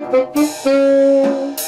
Música